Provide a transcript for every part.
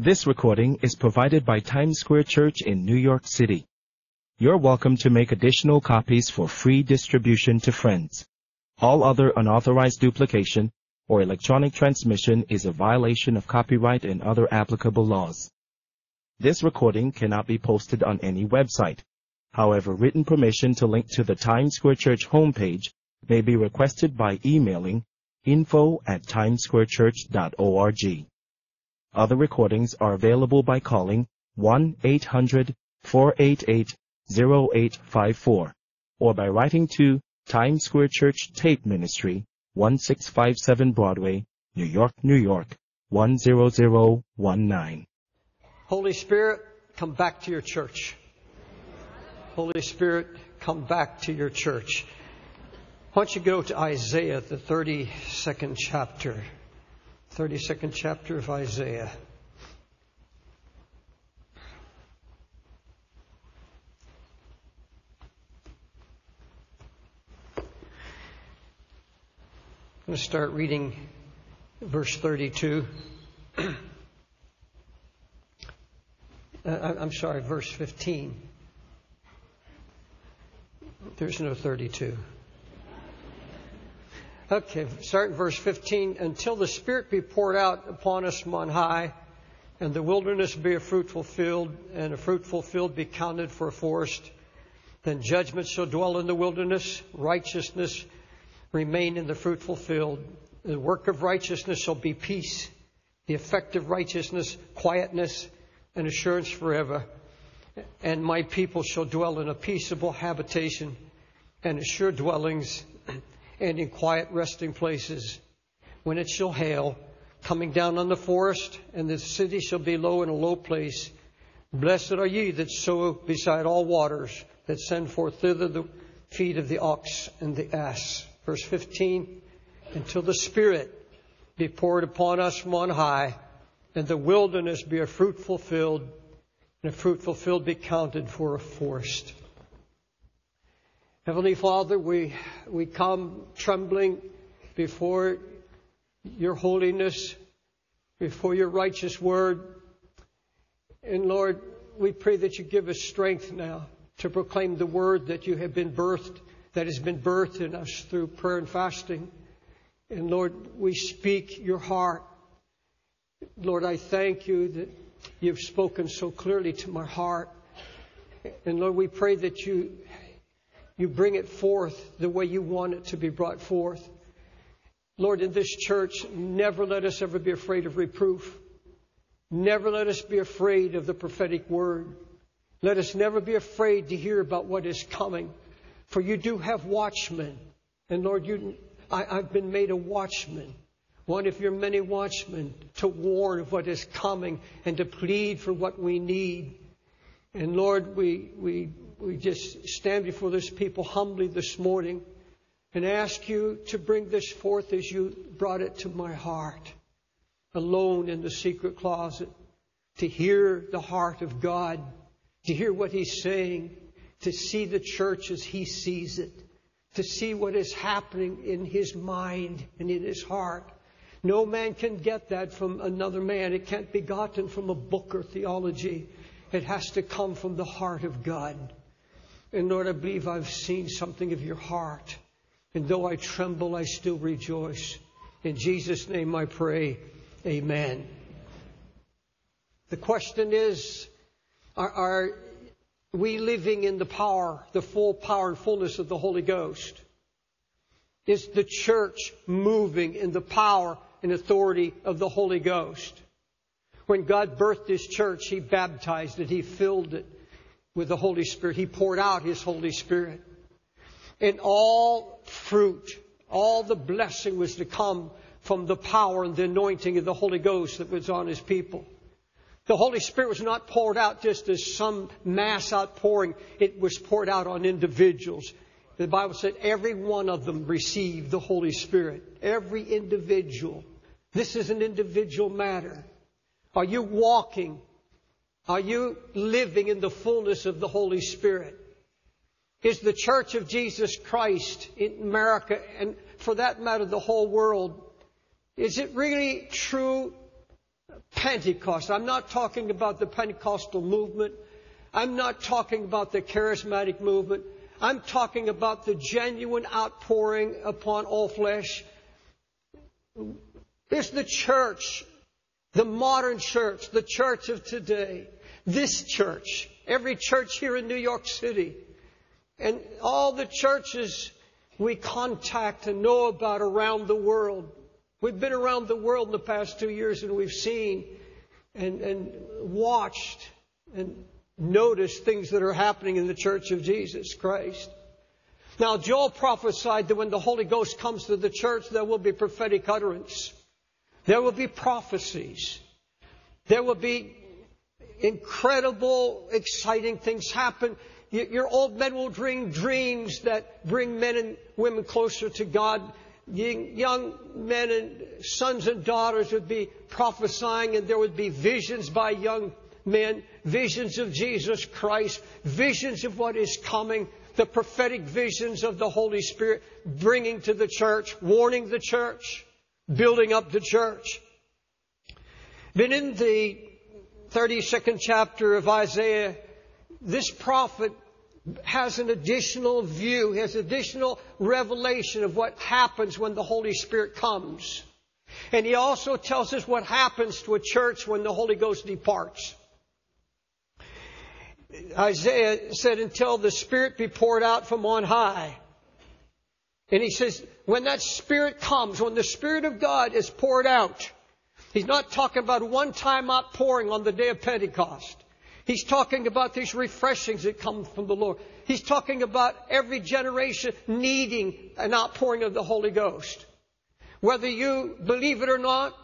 This recording is provided by Times Square Church in New York City. You're welcome to make additional copies for free distribution to friends. All other unauthorized duplication or electronic transmission is a violation of copyright and other applicable laws. This recording cannot be posted on any website. However, written permission to link to the Times Square Church homepage may be requested by emailing info at timesquarechurch.org. Other recordings are available by calling 1-800-488-0854 or by writing to Times Square Church Tape Ministry, 1657 Broadway, New York, New York, 10019. Holy Spirit, come back to your church. Holy Spirit, come back to your church. Why don't you go to Isaiah, the 32nd chapter? 32nd chapter of Isaiah. I'm going to start reading verse 32. uh, I'm sorry, verse 15. There's no 32. Okay, start in verse 15. Until the Spirit be poured out upon us from on high, and the wilderness be a fruitful field, and a fruitful field be counted for a forest, then judgment shall dwell in the wilderness, righteousness remain in the fruitful field. The work of righteousness shall be peace, the effect of righteousness, quietness, and assurance forever. And my people shall dwell in a peaceable habitation and assured dwellings and in quiet resting places. When it shall hail, coming down on the forest, and the city shall be low in a low place. Blessed are ye that sow beside all waters, that send forth thither the feet of the ox and the ass. Verse 15, until the Spirit be poured upon us from on high, and the wilderness be a fruitful field, and a fruitful field be counted for a forest. Heavenly Father, we, we come trembling before your holiness, before your righteous word. And Lord, we pray that you give us strength now to proclaim the word that you have been birthed, that has been birthed in us through prayer and fasting. And Lord, we speak your heart. Lord, I thank you that you've spoken so clearly to my heart. And Lord, we pray that you you bring it forth the way you want it to be brought forth. Lord, in this church, never let us ever be afraid of reproof. Never let us be afraid of the prophetic word. Let us never be afraid to hear about what is coming. For you do have watchmen. And Lord, you, I, I've been made a watchman. One of your many watchmen to warn of what is coming and to plead for what we need. And Lord, we, we we just stand before this people humbly this morning and ask you to bring this forth as you brought it to my heart, alone in the secret closet, to hear the heart of God, to hear what He's saying, to see the church as He sees it, to see what is happening in His mind and in His heart. No man can get that from another man. It can't be gotten from a book or theology. It has to come from the heart of God. And Lord, I believe I've seen something of your heart. And though I tremble, I still rejoice. In Jesus' name I pray. Amen. The question is, are, are, we living in the power, the full power and fullness of the Holy Ghost? Is the church moving in the power and authority of the Holy Ghost? When God birthed His church, He baptized it, He filled it with the Holy Spirit. He poured out His Holy Spirit. And all fruit, all the blessing was to come from the power and the anointing of the Holy Ghost that was on His people. The Holy Spirit was not poured out just as some mass outpouring. It was poured out on individuals. The Bible said every one of them received the Holy Spirit. Every individual. This is an individual matter. Are you walking are you living in the fullness of the Holy Spirit? Is the Church of Jesus Christ in America, and for that matter, the whole world, is it really true Pentecost. I'm not talking about the Pentecostal movement. I'm not talking about the charismatic movement. I'm talking about the genuine outpouring upon all flesh. Is the church, the modern church, the church of today. This church, every church here in New York City, and all the churches we contact and know about around the world. We've been around the world in the past two years and we've seen and, and watched and noticed things that are happening in the church of Jesus Christ. Now, Joel prophesied that when the Holy Ghost comes to the church, there will be prophetic utterance. There will be prophecies. There will be incredible, exciting things happen. Your old men will dream dreams that bring men and women closer to God. Young men and sons and daughters would be prophesying, and there would be visions by young men, visions of Jesus Christ, visions of what is coming, the prophetic visions of the Holy Spirit bringing to the church, warning the church, building up the church. Then in the 32nd chapter of Isaiah, this prophet has an additional view, has additional revelation of what happens when the Holy Spirit comes. And he also tells us what happens to a church when the Holy Ghost departs. Isaiah said, until the Spirit be poured out from on high. And he says, when that Spirit comes, when the Spirit of God is poured out, he's not talking about one time outpouring on the day of Pentecost. He's talking about these refreshings that come from the Lord. He's talking about every generation needing an outpouring of the Holy Ghost. Whether you believe it or not,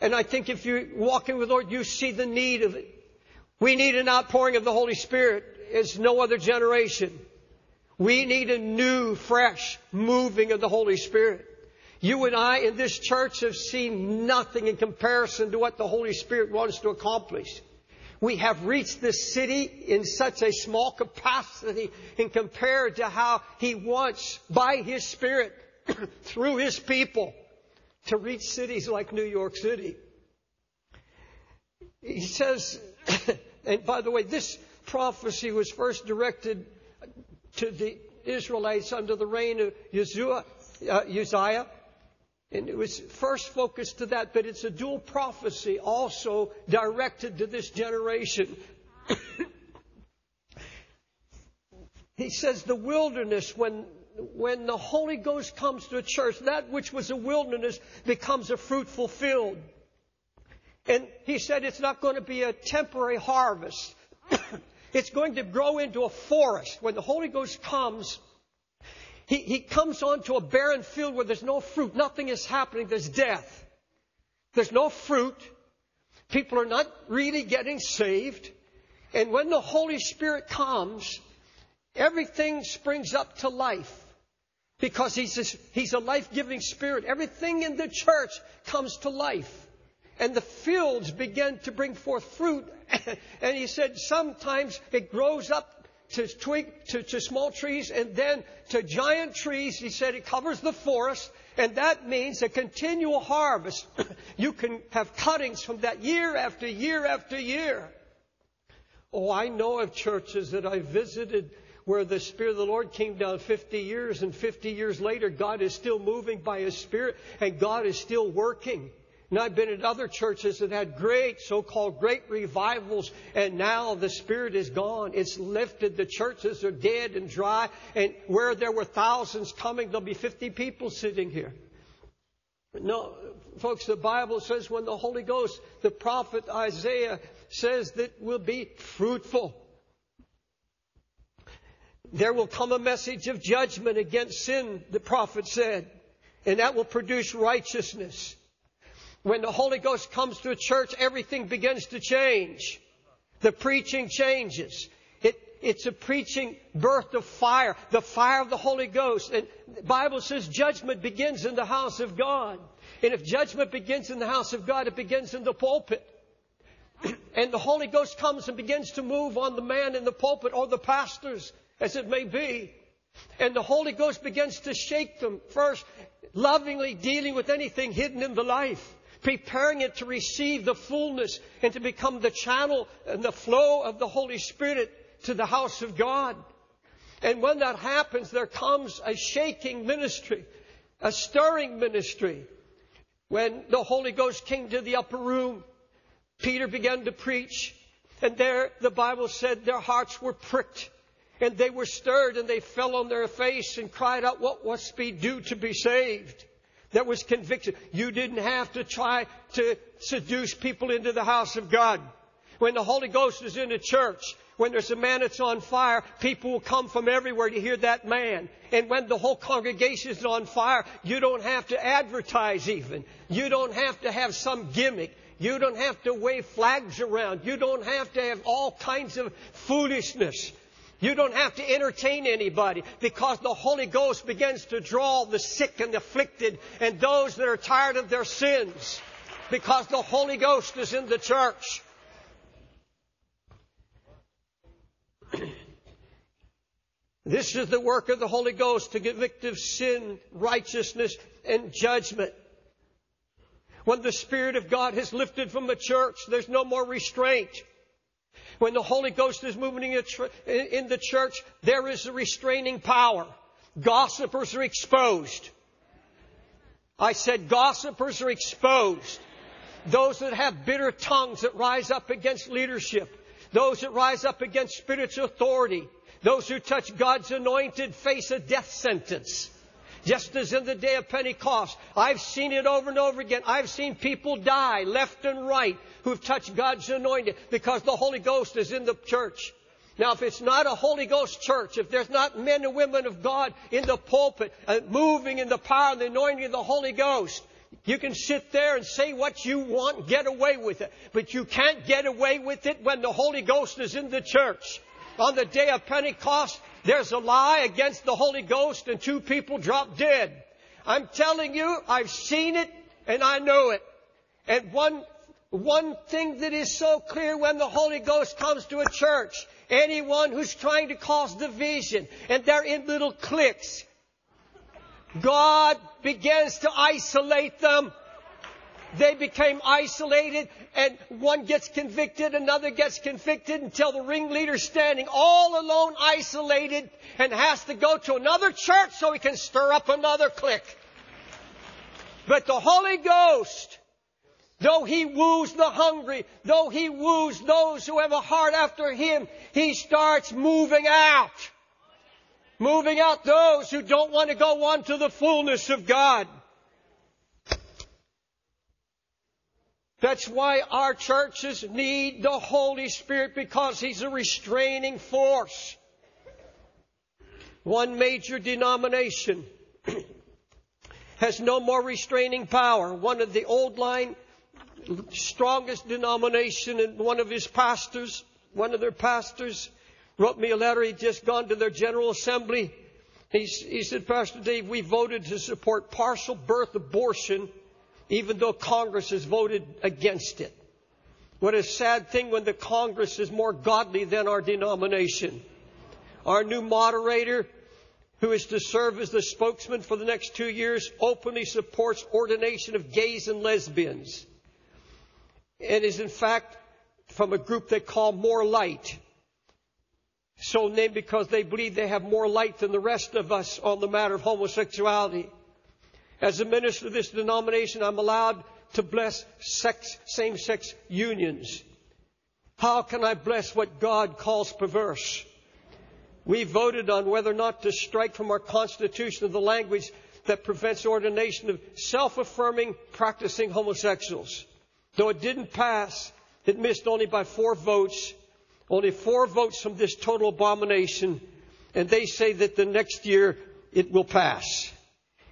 and I think if you're walking with the Lord, you see the need of it. We need an outpouring of the Holy Spirit as no other generation. We need a new, fresh moving of the Holy Spirit. You and I in this church have seen nothing in comparison to what the Holy Spirit wants to accomplish. We have reached this city in such a small capacity in compared to how He wants, by His Spirit, through His people, to reach cities like New York City. He says, and by the way, this prophecy was first directed to the Israelites under the reign of uh, Uzziah. And it was first focused to that, but it's a dual prophecy also directed to this generation. he says the wilderness, when, when the Holy Ghost comes to a church, that which was a wilderness becomes a fruitful field. And he said it's not going to be a temporary harvest. it's going to grow into a forest. When the Holy Ghost comes, he, he comes onto a barren field where there's no fruit. Nothing is happening. There's death. There's no fruit. People are not really getting saved. And when the Holy Spirit comes, everything springs up to life. Because he's a, he's a life-giving spirit. Everything in the church comes to life. And the fields begin to bring forth fruit. and he said sometimes it grows up to twig to, to small trees and then to giant trees. He said it covers the forest, and that means a continual harvest. you can have cuttings from that year after year after year. Oh, I know of churches that I visited where the Spirit of the Lord came down 50 years, and 50 years later, God is still moving by His Spirit, and God is still working. And I've been at other churches that had great, so-called great revivals, and now the Spirit is gone. It's lifted. The churches are dead and dry, and where there were thousands coming, there'll be 50 people sitting here. No, folks, the Bible says when the Holy Ghost, the prophet Isaiah says that will be fruitful. There will come a message of judgment against sin, the prophet said, and that will produce righteousness. When the Holy Ghost comes to a church, everything begins to change. The preaching changes. It, it's a preaching birth of fire, the fire of the Holy Ghost. And the Bible says judgment begins in the house of God. And if judgment begins in the house of God, it begins in the pulpit. and the Holy Ghost comes and begins to move on the man in the pulpit or the pastors, as it may be. And the Holy Ghost begins to shake them first, lovingly dealing with anything hidden in the life preparing it to receive the fullness and to become the channel and the flow of the Holy Spirit to the house of God. And when that happens, there comes a shaking ministry, a stirring ministry. When the Holy Ghost came to the upper room, Peter began to preach, and there the Bible said their hearts were pricked, and they were stirred, and they fell on their face and cried out, What must be do to be saved? There was conviction. You didn't have to try to seduce people into the house of God. When the Holy Ghost is in the church, when there's a man that's on fire, people will come from everywhere to hear that man. And when the whole congregation is on fire, you don't have to advertise even. You don't have to have some gimmick. You don't have to wave flags around. You don't have to have all kinds of foolishness. You don't have to entertain anybody because the Holy Ghost begins to draw the sick and afflicted and those that are tired of their sins because the Holy Ghost is in the church. This is the work of the Holy Ghost to convict of sin, righteousness, and judgment. When the Spirit of God has lifted from the church, there's no more restraint. When the Holy Ghost is moving in the church, there is a restraining power. Gossipers are exposed. I said gossipers are exposed. Those that have bitter tongues that rise up against leadership. Those that rise up against spiritual authority. Those who touch God's anointed face a death sentence. Just as in the day of Pentecost, I've seen it over and over again. I've seen people die left and right who've touched God's anointing because the Holy Ghost is in the church. Now, if it's not a Holy Ghost church, if there's not men and women of God in the pulpit uh, moving in the power and the anointing of the Holy Ghost, you can sit there and say what you want, get away with it. But you can't get away with it when the Holy Ghost is in the church on the day of Pentecost, there's a lie against the Holy Ghost and two people drop dead. I'm telling you, I've seen it and I know it. And one, one thing that is so clear when the Holy Ghost comes to a church, anyone who's trying to cause division and they're in little cliques, God begins to isolate them they became isolated and one gets convicted, another gets convicted until the ringleader's standing all alone, isolated, and has to go to another church so he can stir up another clique. But the Holy Ghost, though he woos the hungry, though he woos those who have a heart after him, he starts moving out. Moving out those who don't want to go on to the fullness of God. That's why our churches need the Holy Spirit because He's a restraining force. One major denomination has no more restraining power. One of the old line, strongest denomination and one of his pastors, one of their pastors wrote me a letter. He'd just gone to their general assembly. He, he said, Pastor Dave, we voted to support partial birth abortion even though Congress has voted against it. What a sad thing when the Congress is more godly than our denomination. Our new moderator, who is to serve as the spokesman for the next two years, openly supports ordination of gays and lesbians. And is in fact from a group they call More Light. So named because they believe they have more light than the rest of us on the matter of homosexuality. As a minister of this denomination, I'm allowed to bless sex, same-sex unions. How can I bless what God calls perverse? We voted on whether or not to strike from our Constitution the language that prevents ordination of self-affirming, practicing homosexuals. Though it didn't pass, it missed only by four votes, only four votes from this total abomination, and they say that the next year it will pass.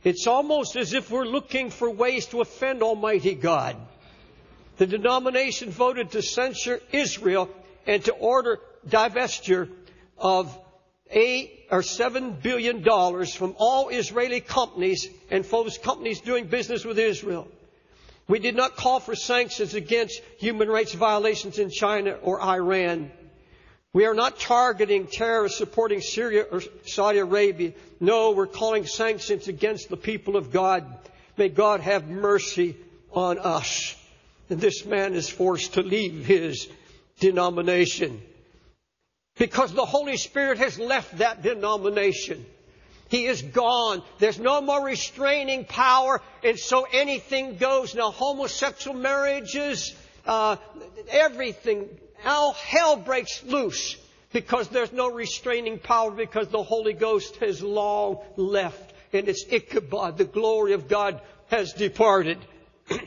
It's almost as if we're looking for ways to offend Almighty God. The denomination voted to censure Israel and to order divestiture of eight or seven billion dollars from all Israeli companies and those companies doing business with Israel. We did not call for sanctions against human rights violations in China or Iran. We are not targeting terrorists supporting Syria or Saudi Arabia. No, we're calling sanctions against the people of God. May God have mercy on us. And this man is forced to leave his denomination because the Holy Spirit has left that denomination. He is gone. There's no more restraining power, and so anything goes. Now, homosexual marriages, uh, everything, all hell breaks loose because there's no restraining power because the Holy Ghost has long left, and it's Ichabod. The glory of God has departed.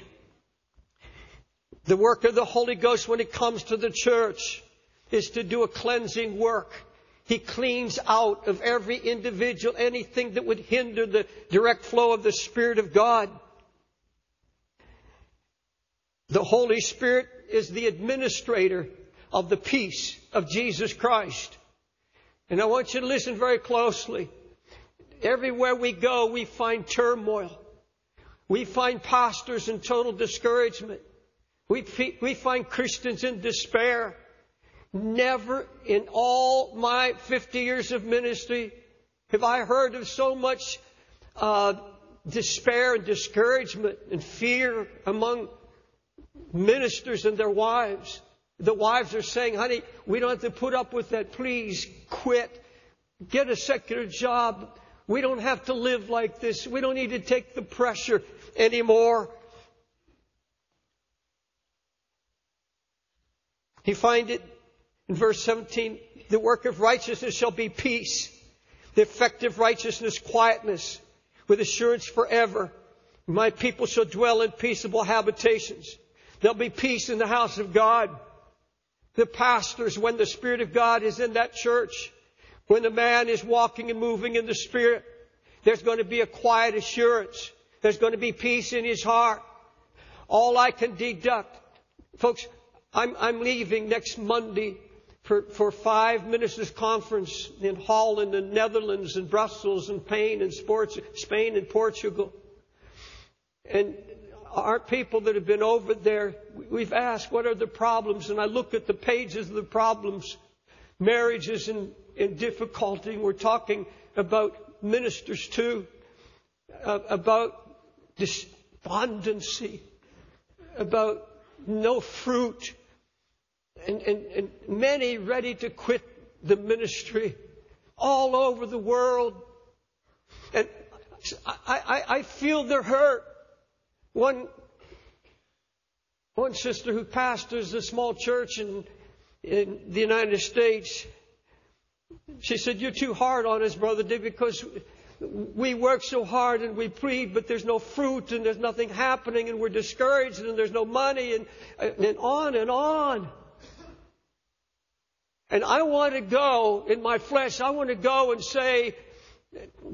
the work of the Holy Ghost when it comes to the church is to do a cleansing work. He cleans out of every individual anything that would hinder the direct flow of the Spirit of God. The Holy Spirit is the administrator of the peace of Jesus Christ. And I want you to listen very closely. Everywhere we go, we find turmoil. We find pastors in total discouragement. We, we find Christians in despair. Never in all my 50 years of ministry have I heard of so much uh, despair and discouragement and fear among ministers and their wives. The wives are saying, honey, we don't have to put up with that. Please quit. Get a secular job. We don't have to live like this. We don't need to take the pressure anymore. You find it in verse 17, the work of righteousness shall be peace. The effective righteousness, quietness, with assurance forever. My people shall dwell in peaceable habitations. There'll be peace in the house of God. The pastors, when the Spirit of God is in that church, when the man is walking and moving in the Spirit, there's going to be a quiet assurance. There's going to be peace in his heart. All I can deduct, folks, I'm, I'm leaving next Monday for, for five ministers conference in Holland and the Netherlands and Brussels and Spain and sports, Spain and Portugal. And our people that have been over there, we've asked what are the problems, and I look at the pages of the problems, marriages in, in difficulty. We're talking about ministers too, uh, about despondency, about no fruit, and, and, and many ready to quit the ministry all over the world. And I, I, I feel their hurt. One, one sister who pastors a small church in, in the United States, she said, You're too hard on us, Brother Dick, because we work so hard and we plead, but there's no fruit and there's nothing happening and we're discouraged and there's no money and, and on and on. And I want to go in my flesh, I want to go and say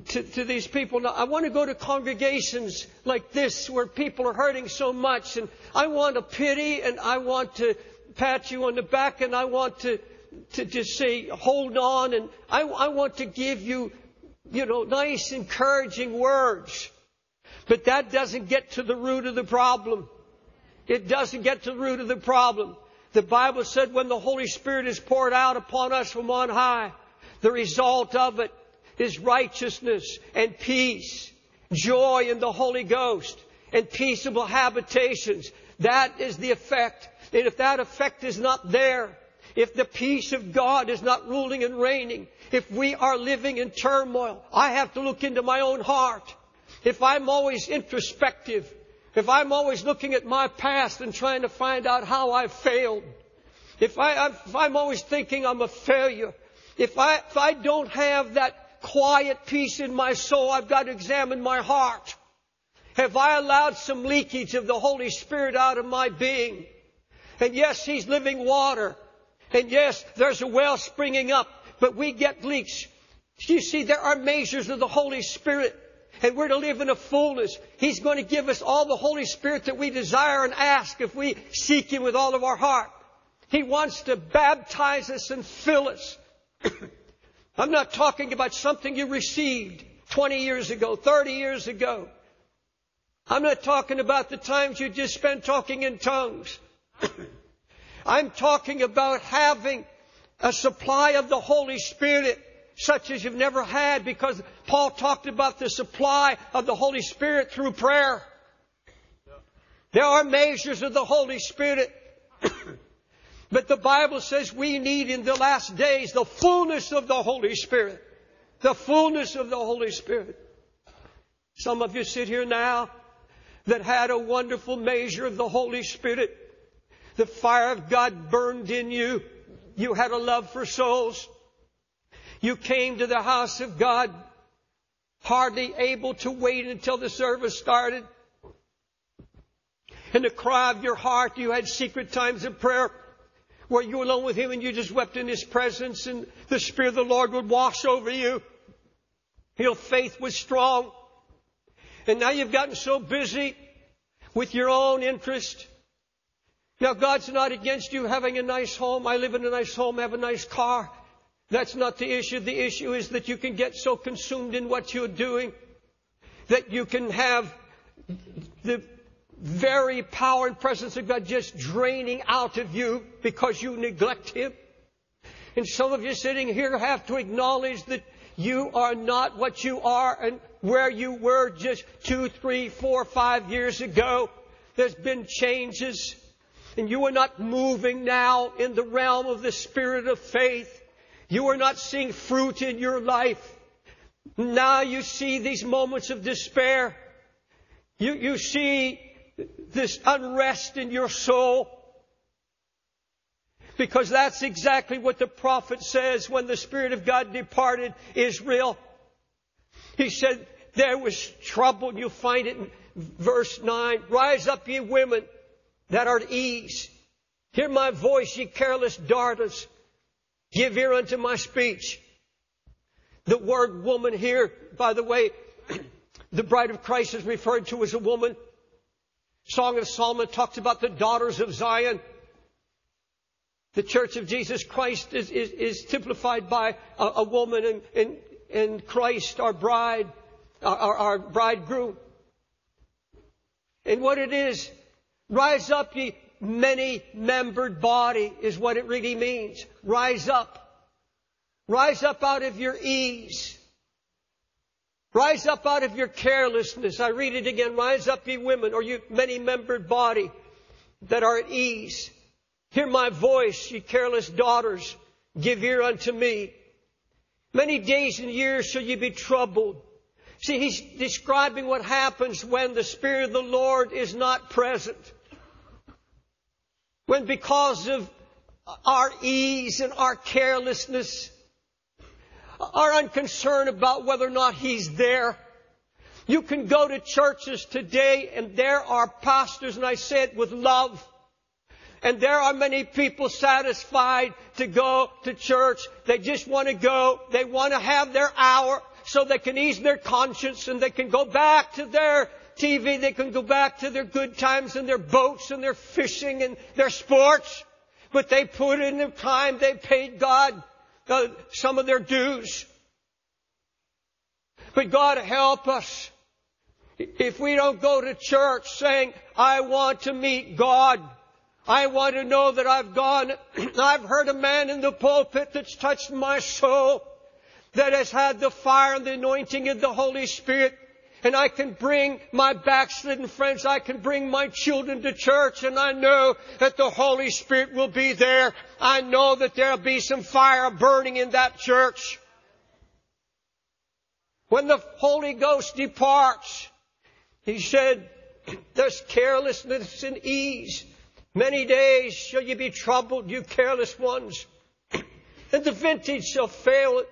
to, to these people, I want to go to congregations like this where people are hurting so much and I want to pity and I want to pat you on the back and I want to, to just say, hold on and I, I want to give you, you know, nice encouraging words. But that doesn't get to the root of the problem. It doesn't get to the root of the problem. The Bible said when the Holy Spirit is poured out upon us from on high, the result of it is righteousness and peace, joy in the Holy Ghost, and peaceable habitations. That is the effect. And if that effect is not there, if the peace of God is not ruling and reigning, if we are living in turmoil, I have to look into my own heart. If I'm always introspective, if I'm always looking at my past and trying to find out how I failed, if, I, I'm always thinking I'm a failure, if I, if I don't have that quiet peace in my soul, I've got to examine my heart. Have I allowed some leakage of the Holy Spirit out of my being? And yes, He's living water. And yes, there's a well springing up, but we get leaks. You see, there are measures of the Holy Spirit and we're to live in a fullness. He's going to give us all the Holy Spirit that we desire and ask if we seek Him with all of our heart. He wants to baptize us and fill us. I'm not talking about something you received 20 years ago, 30 years ago. I'm not talking about the times you just spent talking in tongues. I'm talking about having a supply of the Holy Spirit such as you've never had because Paul talked about the supply of the Holy Spirit through prayer. There are measures of the Holy Spirit. but the Bible says we need in the last days the fullness of the Holy Spirit. The fullness of the Holy Spirit. Some of you sit here now that had a wonderful measure of the Holy Spirit. The fire of God burned in you. You had a love for souls. You came to the house of God hardly able to wait until the service started. In the cry of your heart, you had secret times of prayer where you were alone with Him and you just wept in His presence and the Spirit of the Lord would wash over you. Your faith was strong. And now you've gotten so busy with your own interest. Now God's not against you having a nice home. I live in a nice home, have a nice car. That's not the issue. The issue is that you can get so consumed in what you're doing that you can have the very power and presence of God just draining out of you because you neglect Him. And some of you sitting here have to acknowledge that you are not what you are and where you were just two, three, four, five years ago. There's been changes and you are not moving now in the realm of the spirit of faith. You are not seeing fruit in your life. Now you see these moments of despair. You, you see this unrest in your soul. Because that's exactly what the prophet says when the Spirit of God departed Israel. He said, there was trouble. You'll find it in verse 9. Rise up, ye women that are at ease. Hear my voice, ye careless daughters. Give ear unto my speech. The word woman here, by the way, the bride of Christ is referred to as a woman. Song of Solomon talks about the daughters of Zion. The church of Jesus Christ is, is, is typified by a, a woman and, and, and, Christ, our bride, our, our bridegroom. And what it is, rise up ye many membered body is what it really means. Rise up. Rise up out of your ease. Rise up out of your carelessness. I read it again. Rise up, ye women, or you many membered body that are at ease. Hear my voice, ye careless daughters. Give ear unto me. Many days and years shall ye be troubled. See, he's describing what happens when the Spirit of the Lord is not present. When because of our ease and our carelessness, our unconcerned about whether or not He's there, you can go to churches today and there are pastors, and I say it with love, and there are many people satisfied to go to church. They just want to go. They want to have their hour so they can ease their conscience and they can go back to their TV, they can go back to their good times and their boats and their fishing and their sports. But they put in the time, they paid God uh, some of their dues. But God help us if we don't go to church saying, I want to meet God. I want to know that I've gone, I've heard a man in the pulpit that's touched my soul, that has had the fire and the anointing of the Holy Spirit, and I can bring my backslidden friends, I can bring my children to church and I know that the Holy Spirit will be there. I know that there'll be some fire burning in that church. When the Holy Ghost departs, He said, there's carelessness and ease. Many days shall you be troubled, you careless ones. And the vintage shall fail,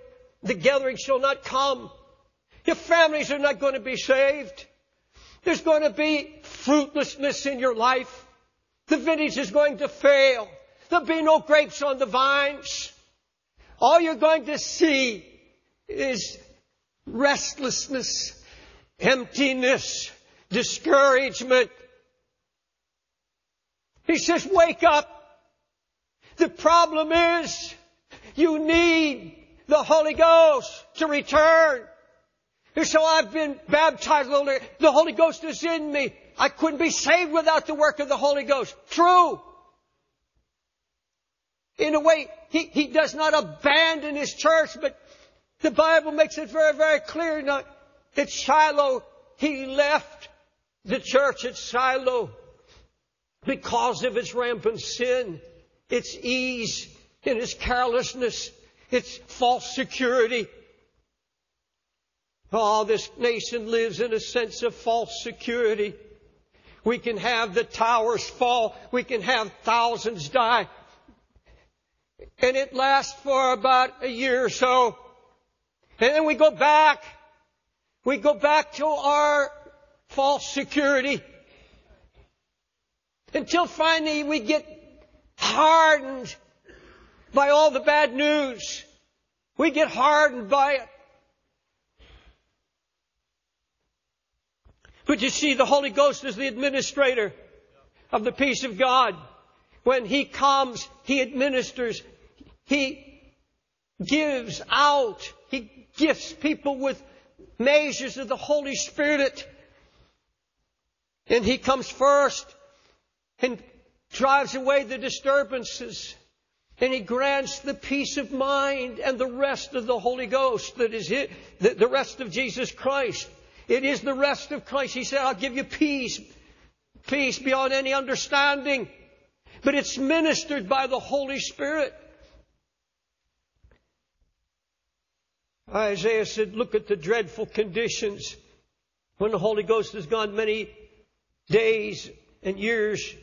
the gathering shall not come. Your families are not going to be saved. There's going to be fruitlessness in your life. The vintage is going to fail. There'll be no grapes on the vines. All you're going to see is restlessness, emptiness, discouragement. He says, wake up. The problem is you need the Holy Ghost to return. So I've been baptized, the Holy Ghost is in me. I couldn't be saved without the work of the Holy Ghost. True. In a way, he, he does not abandon his church, but the Bible makes it very, very clear that at Shiloh, he left the church at Shiloh. because of its rampant sin, its ease, and its carelessness, its false security. Oh, this nation lives in a sense of false security. We can have the towers fall. We can have thousands die. And it lasts for about a year or so. And then we go back. We go back to our false security. Until finally we get hardened by all the bad news. We get hardened by But you see, the Holy Ghost is the administrator of the peace of God. When He comes, He administers. He gives out. He gifts people with measures of the Holy Spirit. And He comes first and drives away the disturbances. And he grants the peace of mind and the rest of the Holy Ghost that is it, the rest of Jesus Christ. It is the rest of Christ. He said, I'll give you peace, peace beyond any understanding. But it's ministered by the Holy Spirit. Isaiah said, look at the dreadful conditions when the Holy Ghost has gone many days and years.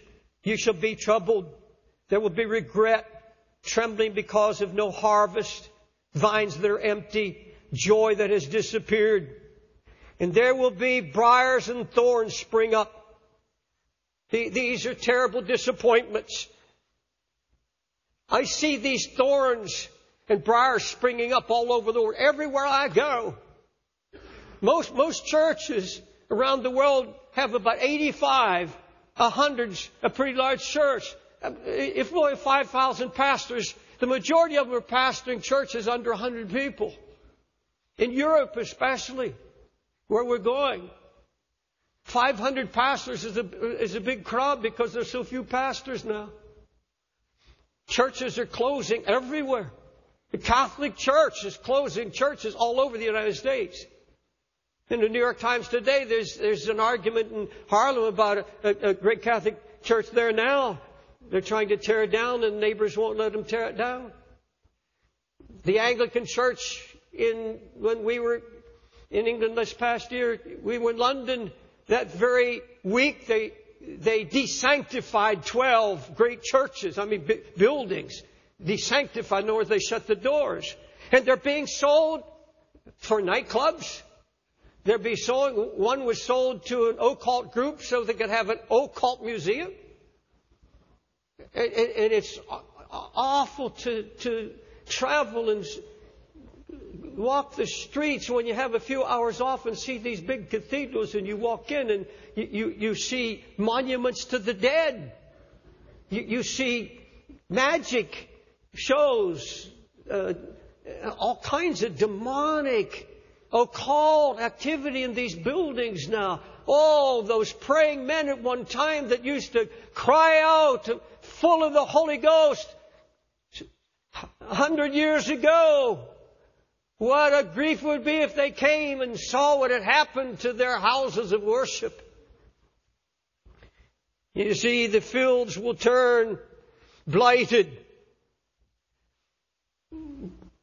You shall be troubled. There will be regret trembling because of no harvest, vines that are empty, joy that has disappeared. And there will be briars and thorns spring up. These are terrible disappointments. I see these thorns and briars springing up all over the world, everywhere I go. Most, most churches around the world have about 85, a hundred, a pretty large church. Uh, if we have 5,000 pastors, the majority of them are pastoring churches under 100 people. In Europe especially, where we're going. 500 pastors is a, is a big crowd because there's so few pastors now. Churches are closing everywhere. The Catholic Church is closing churches all over the United States. In the New York Times today, there's, there's an argument in Harlem about a, a, a great Catholic church there now they're trying to tear it down and neighbors won't let them tear it down. The Anglican Church in, when we were in England this past year, we were in London that very week, they, they desanctified 12 great churches, I mean buildings, desanctified, in other words, they shut the doors. And they're being sold for nightclubs. They're being sold, one was sold to an occult group so they could have an occult museum. And, and it's awful to, to travel and walk the streets when you have a few hours off and see these big cathedrals and you walk in and you, you, you see monuments to the dead. You, you see magic shows, uh, all kinds of demonic, occult activity in these buildings now. Oh, those praying men at one time that used to cry out full of the Holy Ghost a hundred years ago. What a grief would be if they came and saw what had happened to their houses of worship. You see, the fields will turn blighted.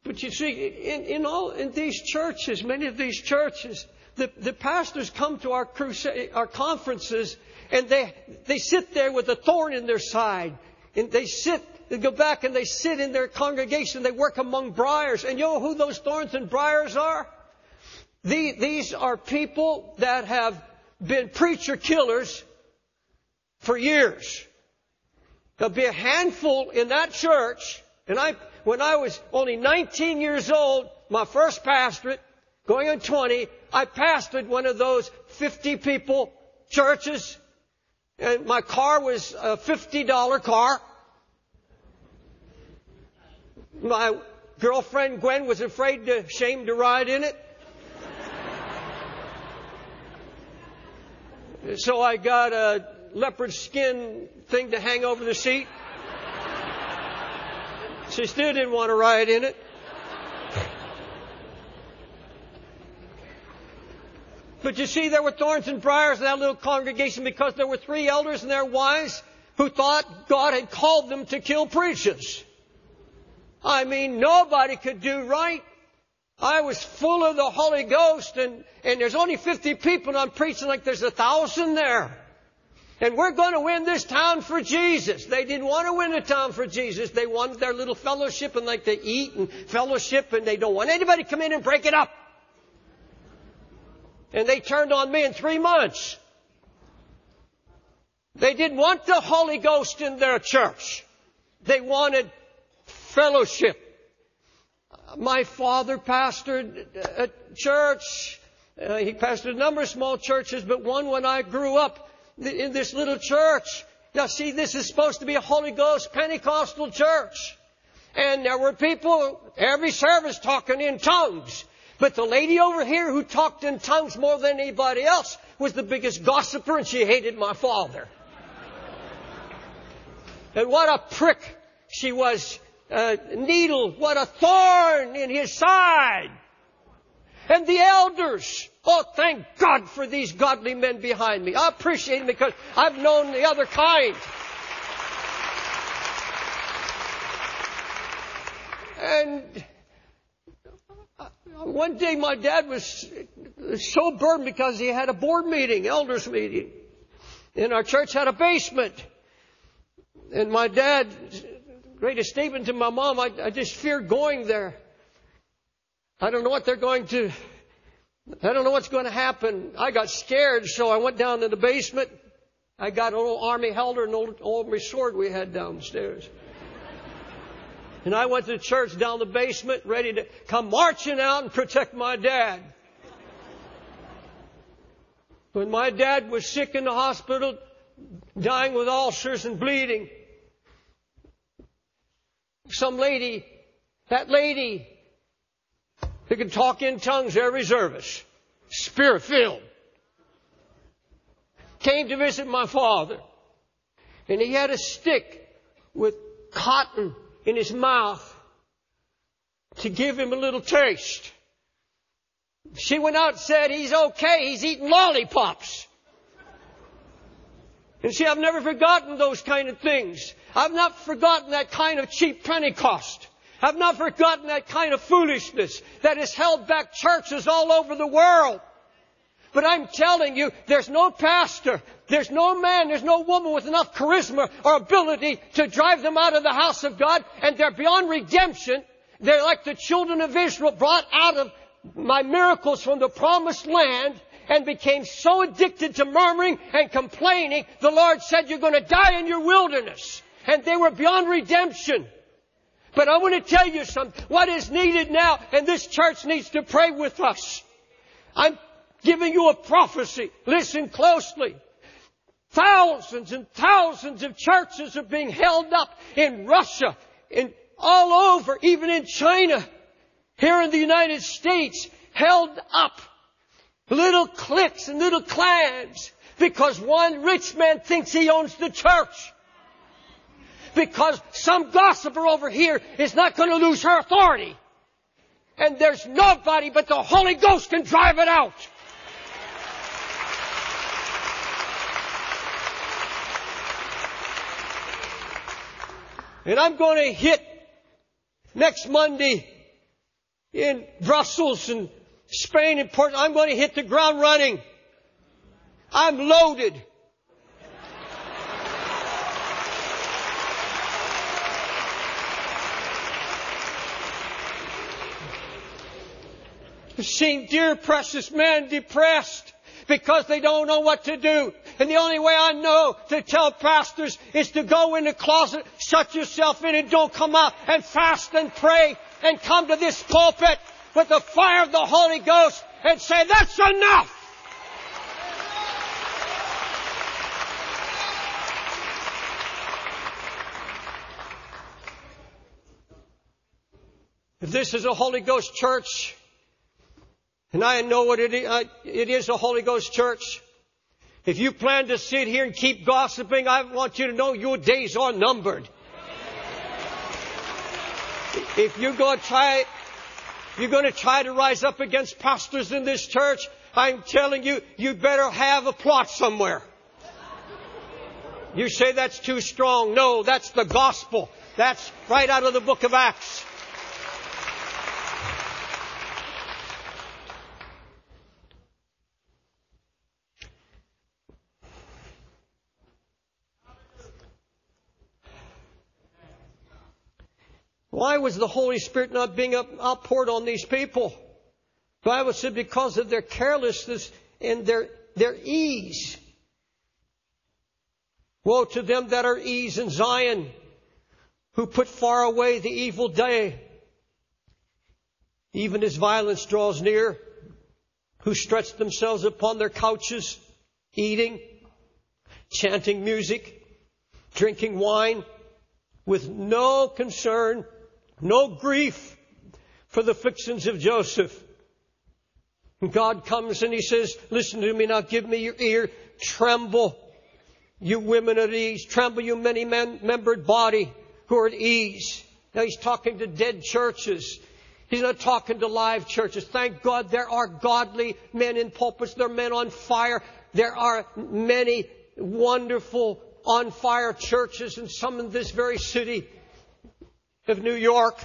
But you see, in, in all in these churches, many of these churches, the, the pastors come to our crusade, our conferences, and they they sit there with a thorn in their side, and they sit they go back and they sit in their congregation. They work among briars, and you know who those thorns and briars are? The, these are people that have been preacher killers for years. There'll be a handful in that church, and I, when I was only 19 years old, my first pastorate, going on 20, I pastored one of those 50 people churches, and my car was a $50 car. My girlfriend Gwen was afraid to, shame to ride in it. So I got a leopard skin thing to hang over the seat. She still didn't want to ride in it. But you see, there were thorns and briars in that little congregation because there were three elders and their wives who thought God had called them to kill preachers. I mean, nobody could do right. I was full of the Holy Ghost and, and there's only 50 people and I'm preaching like there's a thousand there. And we're going to win this town for Jesus. They didn't want to win the town for Jesus. They wanted their little fellowship and like to eat and fellowship and they don't want anybody to come in and break it up. And they turned on me in three months. They didn't want the Holy Ghost in their church. They wanted fellowship. My father pastored a church. Uh, he pastored a number of small churches, but one when I grew up in this little church. Now see, this is supposed to be a Holy Ghost Pentecostal church. And there were people every service talking in tongues. But the lady over here who talked in tongues more than anybody else was the biggest gossiper and she hated my father. and what a prick she was a needle, what a thorn in his side. And the elders, oh thank God for these godly men behind me. I appreciate them because I've known the other kind. And uh, one day my dad was so burdened because he had a board meeting, elders meeting. And our church had a basement. And my dad greatest statement to my mom, I, I just fear going there. I don't know what they're going to, I don't know what's going to happen. I got scared, so I went down to the basement. I got an old army helder and old, old sword we had downstairs. And I went to church down the basement, ready to come marching out and protect my dad. When my dad was sick in the hospital, dying with ulcers and bleeding, some lady, that lady, who could talk in tongues every service, spirit filled, came to visit my father. And he had a stick with cotton in his mouth to give him a little taste. She went out and said, he's okay, he's eating lollipops. And see, I've never forgotten those kind of things. I've not forgotten that kind of cheap Pentecost. I've not forgotten that kind of foolishness that has held back churches all over the world. But I'm telling you, there's no pastor, there's no man, there's no woman with enough charisma or ability to drive them out of the house of God, and they're beyond redemption. They're like the children of Israel brought out of my miracles from the promised land, and became so addicted to murmuring and complaining, the Lord said, you're going to die in your wilderness. And they were beyond redemption. But I want to tell you something. What is needed now, and this church needs to pray with us. I'm giving you a prophecy. Listen closely. Thousands and thousands of churches are being held up in Russia, in all over, even in China, here in the United States, held up little cliques and little clans because one rich man thinks he owns the church. Because some gossiper over here is not going to lose her authority. And there's nobody but the Holy Ghost can drive it out. And I'm going to hit next Monday in Brussels and Spain and Portugal. I'm going to hit the ground running. I'm loaded. Seeing dear precious men depressed because they don't know what to do. And the only way I know to tell pastors is to go in the closet, shut yourself in and don't come out and fast and pray and come to this pulpit with the fire of the Holy Ghost and say, that's enough! If this is a Holy Ghost church, and I know what it is, uh, it is a Holy Ghost church. If you plan to sit here and keep gossiping, I want you to know your days are numbered. If you're going to try you're going to try to rise up against pastors in this church. I'm telling you, you better have a plot somewhere. You say that's too strong. No, that's the gospel. That's right out of the book of Acts. Why was the Holy Spirit not being outpoured on these people? The Bible said because of their carelessness and their, their ease. Woe to them that are ease in Zion, who put far away the evil day, even as violence draws near, who stretch themselves upon their couches, eating, chanting music, drinking wine, with no concern no grief for the afflictions of Joseph. And God comes and He says, listen to me now, give me your ear, tremble, you women at ease, tremble, you many membered body who are at ease. Now He's talking to dead churches. He's not talking to live churches. Thank God there are godly men in pulpits. There are men on fire. There are many wonderful on fire churches and some in this very city of New York.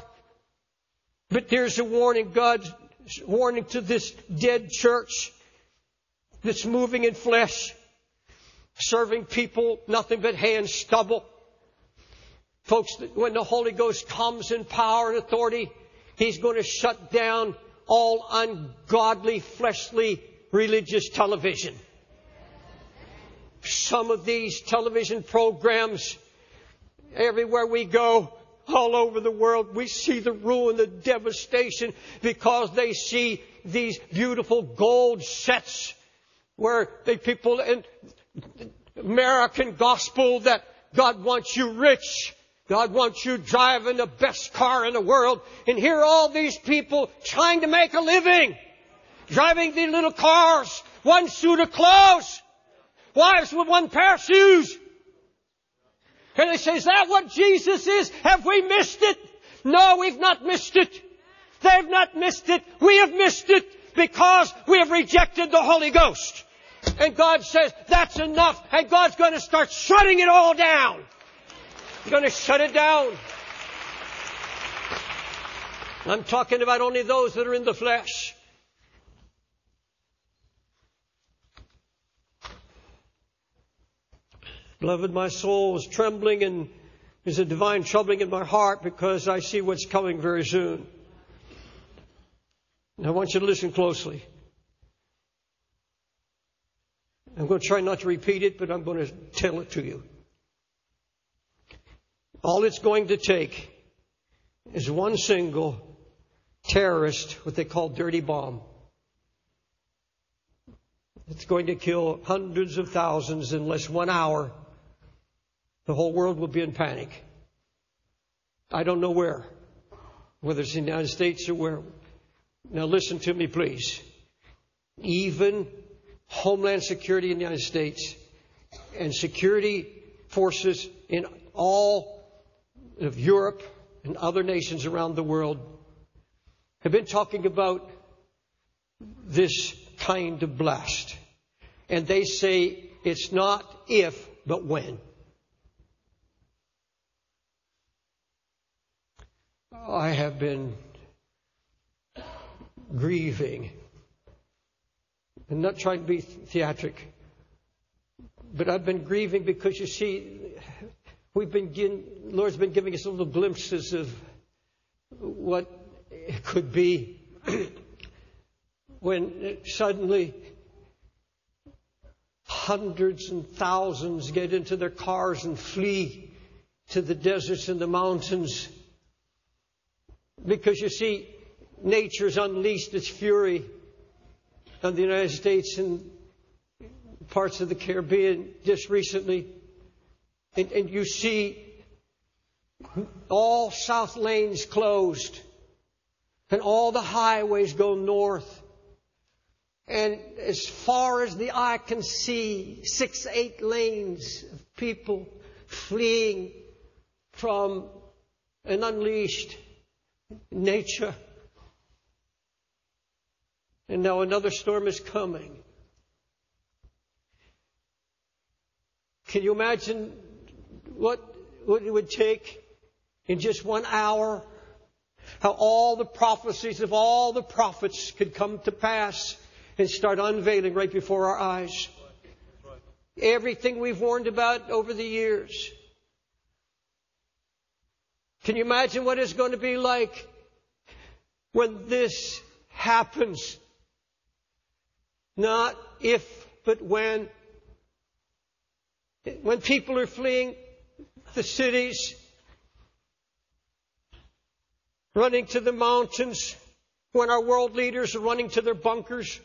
But there's a warning, God's warning to this dead church that's moving in flesh, serving people nothing but hay and stubble. Folks, when the Holy Ghost comes in power and authority, He's going to shut down all ungodly, fleshly, religious television. Some of these television programs, everywhere we go, all over the world. We see the ruin, the devastation because they see these beautiful gold sets where they people in American gospel that God wants you rich. God wants you driving the best car in the world. And here are all these people trying to make a living. Driving these little cars. One suit of clothes. Wives with one pair of shoes. And they say, is that what Jesus is? Have we missed it? No, we've not missed it. They've not missed it. We have missed it because we have rejected the Holy Ghost. And God says, that's enough. And God's going to start shutting it all down. He's going to shut it down. I'm talking about only those that are in the flesh. Beloved, my soul is trembling and there's a divine troubling in my heart because I see what's coming very soon. And I want you to listen closely. I'm going to try not to repeat it, but I'm going to tell it to you. All it's going to take is one single terrorist, what they call dirty bomb. It's going to kill hundreds of thousands in less than one hour the whole world will be in panic. I don't know where, whether it's the United States or where. Now listen to me, please. Even Homeland Security in the United States and security forces in all of Europe and other nations around the world have been talking about this kind of blast. And they say it's not if, but when. I have been grieving. And not trying to be theatric, but I've been grieving because you see, we've been getting, Lord's been giving us little glimpses of what it could be when suddenly hundreds and thousands get into their cars and flee to the deserts and the mountains because you see, nature's unleashed its fury on the United States and parts of the Caribbean just recently. And, and you see all south lanes closed and all the highways go north. And as far as the eye can see, six, eight lanes of people fleeing from an unleashed nature. And now another storm is coming. Can you imagine what, what it would take in just one hour? How all the prophecies of all the prophets could come to pass and start unveiling right before our eyes. Everything we've warned about over the years. Can you imagine what it's going to be like when this happens? Not if, but when. When people are fleeing the cities, running to the mountains, when our world leaders are running to their bunkers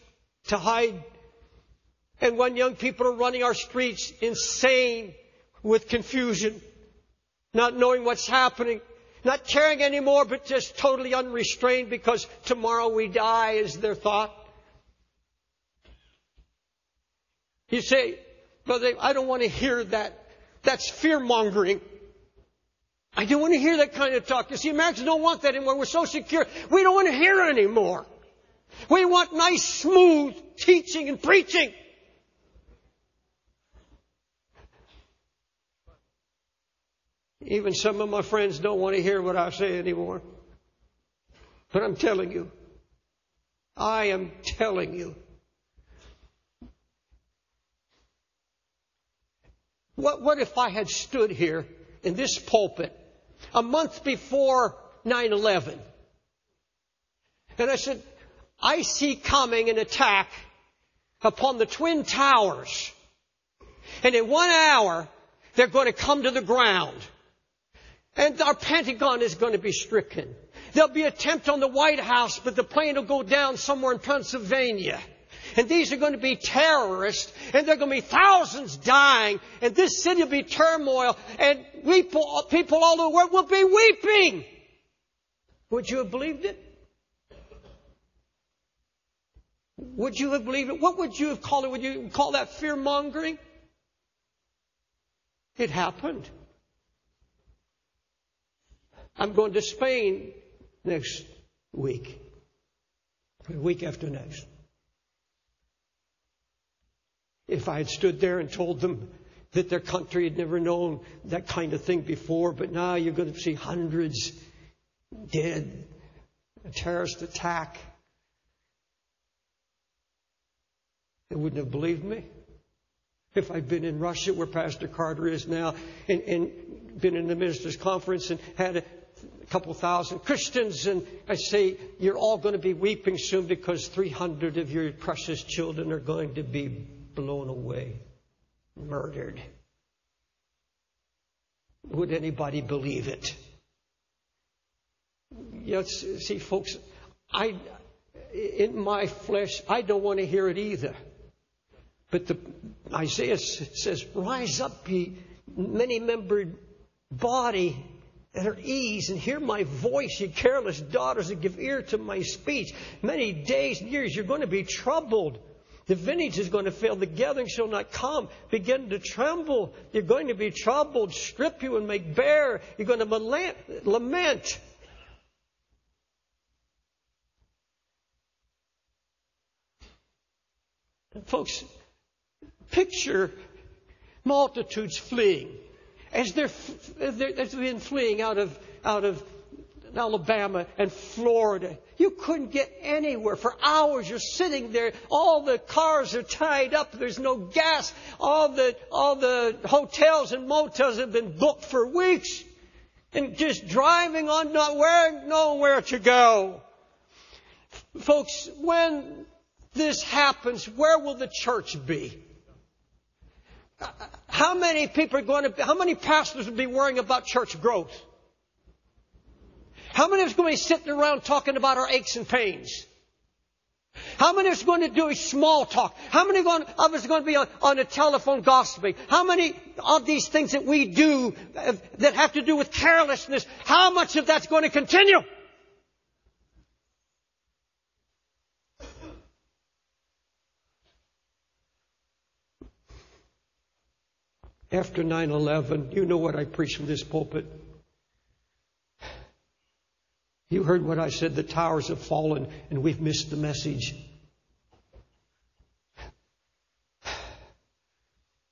to hide, and when young people are running our streets insane with confusion, not knowing what's happening, not caring anymore, but just totally unrestrained because tomorrow we die is their thought. You say, Brother, I don't want to hear that. That's fear mongering. I don't want to hear that kind of talk. You see, Americans don't want that anymore. We're so secure. We don't want to hear it anymore. We want nice, smooth teaching and preaching. Even some of my friends don't want to hear what I say anymore. But I'm telling you, I am telling you, what, what if I had stood here in this pulpit a month before 9-11 and I said, I see coming an attack upon the Twin Towers. And in one hour they're going to come to the ground and our Pentagon is going to be stricken. There'll be a attempt on the White House, but the plane will go down somewhere in Pennsylvania. And these are going to be terrorists, and there are going to be thousands dying, and this city will be turmoil, and people, people all over the world will be weeping. Would you have believed it? Would you have believed it? What would you have called it? Would you call that fear mongering? It happened. I'm going to Spain next week. Week after next. If I had stood there and told them that their country had never known that kind of thing before, but now you're going to see hundreds dead, a terrorist attack, they wouldn't have believed me. If I'd been in Russia, where Pastor Carter is now, and, and been in the ministers' conference and had a a couple thousand Christians, and I say, You're all going to be weeping soon because 300 of your precious children are going to be blown away, murdered. Would anybody believe it? Yes, see, folks, I, in my flesh, I don't want to hear it either. But the, Isaiah says, Rise up, ye many membered body at her ease and hear my voice, ye careless daughters, and give ear to my speech. Many days and years you're going to be troubled. The vintage is going to fail. The gathering shall not come. Begin to tremble. You're going to be troubled. Strip you and make bare. You're going to lament. Folks, picture multitudes fleeing as they're, they've been fleeing out of, out of Alabama and Florida. You couldn't get anywhere. For hours you're sitting there. All the cars are tied up. There's no gas. All the, all the hotels and motels have been booked for weeks. And just driving on not where, nowhere to go. Folks, when this happens, where will the church be? How many people are going to, how many pastors would be worrying about church growth? How many of us are going to be sitting around talking about our aches and pains? How many of us are going to do a small talk? How many of us are going to be on, on a telephone gossiping? How many of these things that we do uh, that have to do with carelessness, how much of that's going to continue? After 9 11, you know what I preached from this pulpit. You heard what I said the towers have fallen and we've missed the message.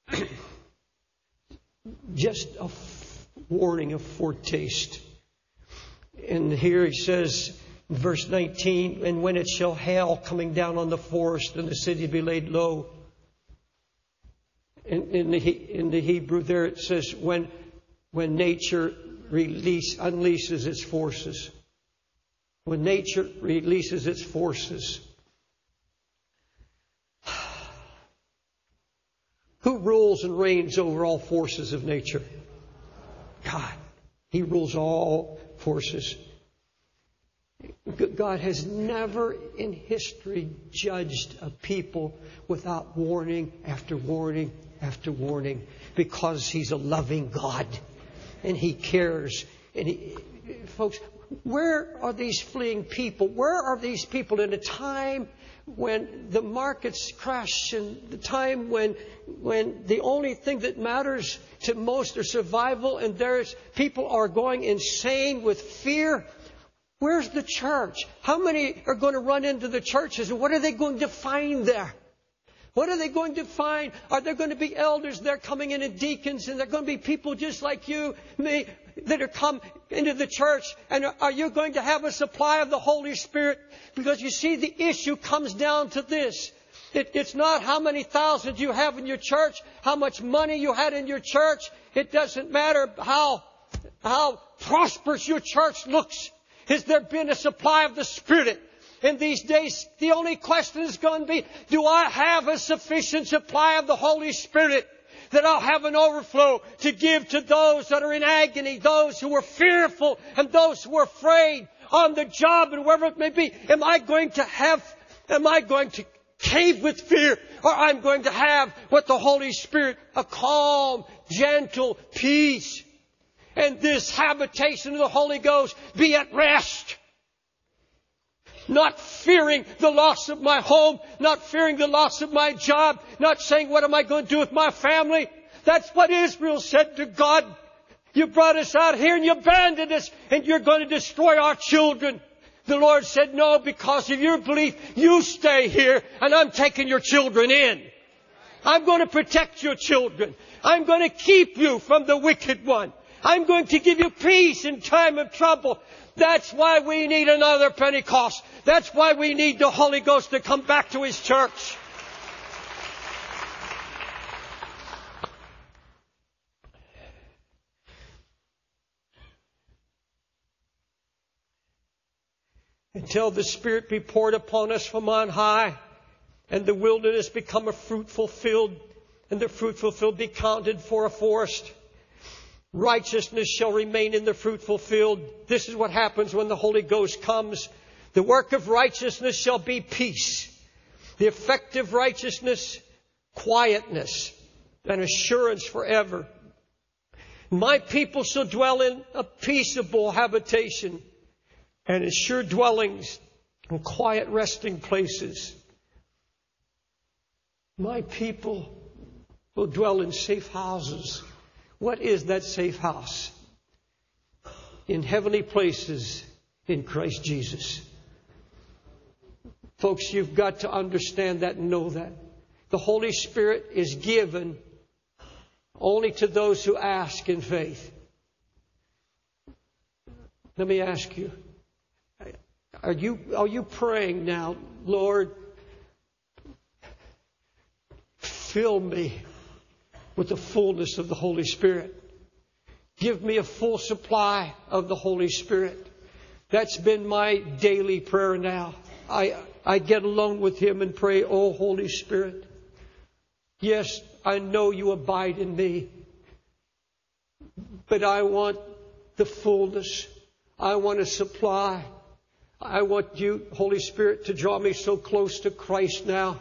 just a warning, a foretaste. And here he says, verse 19, and when it shall hail coming down on the forest and the city be laid low. In, in, the, in the Hebrew there it says, when, when nature release, unleashes its forces. When nature releases its forces. Who rules and reigns over all forces of nature? God. He rules all forces. God has never in history judged a people without warning after warning after warning because He's a loving God and He cares. And he, folks, where are these fleeing people? Where are these people in a time when the markets crash and the time when when the only thing that matters to most are survival and there's people are going insane with fear where's the church how many are going to run into the churches and what are they going to find there what are they going to find? Are there going to be elders there coming in and deacons and there going to be people just like you, me, that are come into the church? And are you going to have a supply of the Holy Spirit? Because you see, the issue comes down to this. It, it's not how many thousands you have in your church, how much money you had in your church. It doesn't matter how, how prosperous your church looks. Has there been a supply of the Spirit? In these days, the only question is going to be, do I have a sufficient supply of the Holy Spirit? That I'll have an overflow to give to those that are in agony, those who are fearful, and those who are afraid on the job and wherever it may be. Am I going to have, am I going to cave with fear, or I'm going to have what the Holy Spirit, a calm, gentle peace, and this habitation of the Holy Ghost be at rest not fearing the loss of my home, not fearing the loss of my job, not saying, what am I going to do with my family? That's what Israel said to God. You brought us out here and you abandoned us and you're going to destroy our children. The Lord said, no, because of your belief, you stay here and I'm taking your children in. I'm going to protect your children. I'm going to keep you from the wicked one. I'm going to give you peace in time of trouble. That's why we need another Pentecost. That's why we need the Holy Ghost to come back to His church. Until the Spirit be poured upon us from on high, and the wilderness become a fruitful field, and the fruitful field be counted for a forest. Righteousness shall remain in the fruitful field. This is what happens when the Holy Ghost comes. The work of righteousness shall be peace. The effect of righteousness, quietness and assurance forever. My people shall dwell in a peaceable habitation and assured dwellings and quiet resting places. My people will dwell in safe houses what is that safe house? In heavenly places in Christ Jesus. Folks, you've got to understand that and know that. The Holy Spirit is given only to those who ask in faith. Let me ask you, are you, are you praying now, Lord, fill me with the fullness of the Holy Spirit. Give me a full supply of the Holy Spirit. That's been my daily prayer now. I, I get alone with Him and pray, Oh, Holy Spirit. Yes, I know you abide in me. But I want the fullness. I want a supply. I want you, Holy Spirit, to draw me so close to Christ now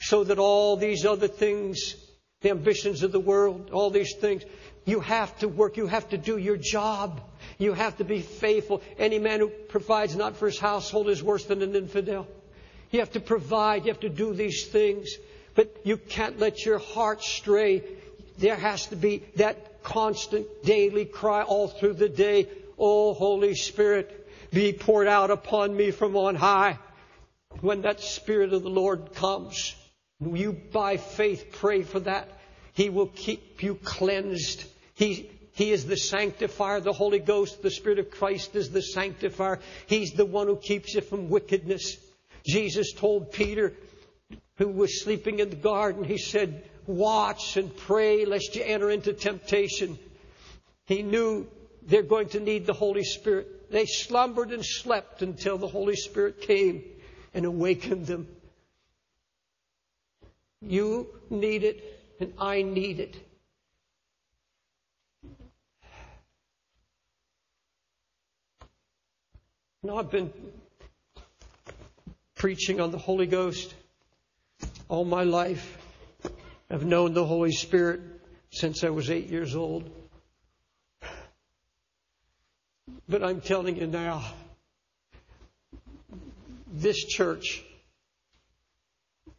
so that all these other things the ambitions of the world, all these things. You have to work. You have to do your job. You have to be faithful. Any man who provides not for his household is worse than an infidel. You have to provide. You have to do these things. But you can't let your heart stray. There has to be that constant daily cry all through the day. Oh, Holy Spirit, be poured out upon me from on high. When that Spirit of the Lord comes, you by faith pray for that. He will keep you cleansed. He, he is the sanctifier. The Holy Ghost, the Spirit of Christ is the sanctifier. He's the one who keeps you from wickedness. Jesus told Peter, who was sleeping in the garden, he said, Watch and pray lest you enter into temptation. He knew they're going to need the Holy Spirit. They slumbered and slept until the Holy Spirit came and awakened them. You need it, and I need it. Now, I've been preaching on the Holy Ghost all my life. I've known the Holy Spirit since I was eight years old. But I'm telling you now, this church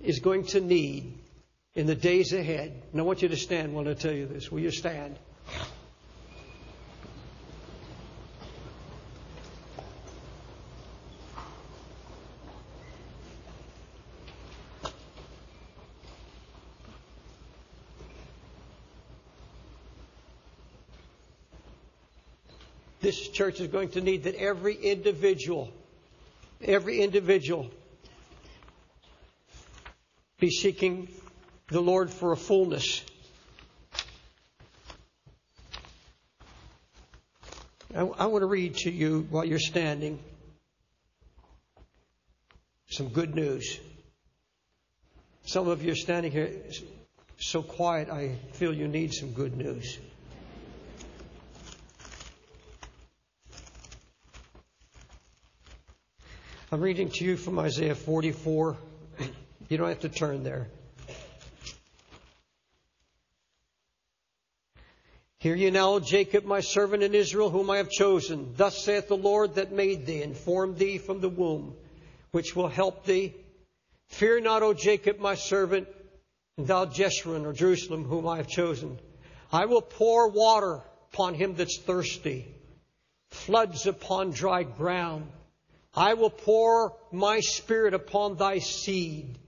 is going to need in the days ahead. And I want you to stand while I tell you this. Will you stand? This church is going to need that every individual, every individual be seeking the Lord for a fullness. I, I want to read to you while you're standing some good news. Some of you are standing here so quiet, I feel you need some good news. I'm reading to you from Isaiah 44. You don't have to turn there. Hear ye now, Jacob, my servant, and Israel, whom I have chosen. Thus saith the Lord that made thee, and formed thee from the womb, which will help thee. Fear not, O Jacob, my servant, and thou Jeshurun, or Jerusalem, whom I have chosen. I will pour water upon him that's thirsty, floods upon dry ground. I will pour my spirit upon thy seed.